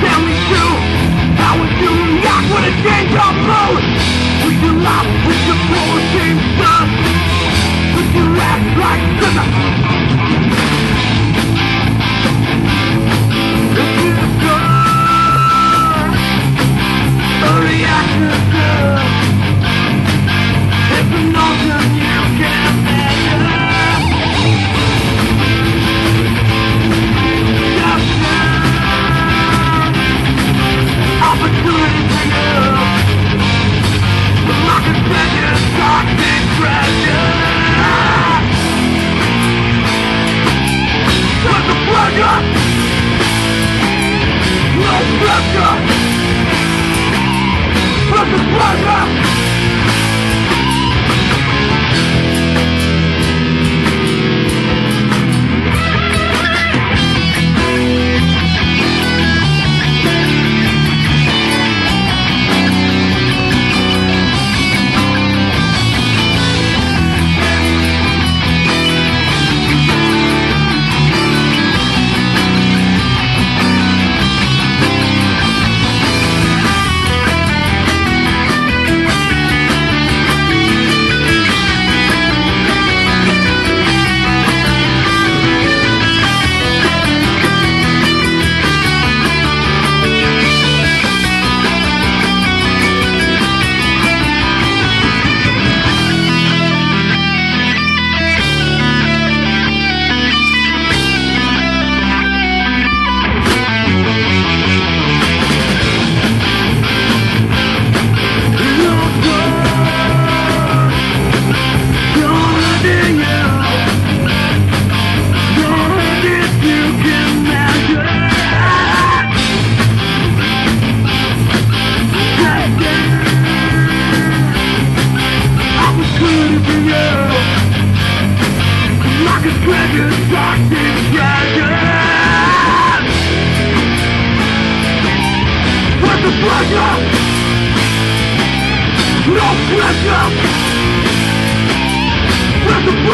tell me to How would you react when it change your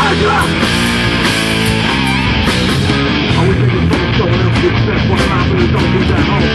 I wish thinking could someone else's success, what happened is home.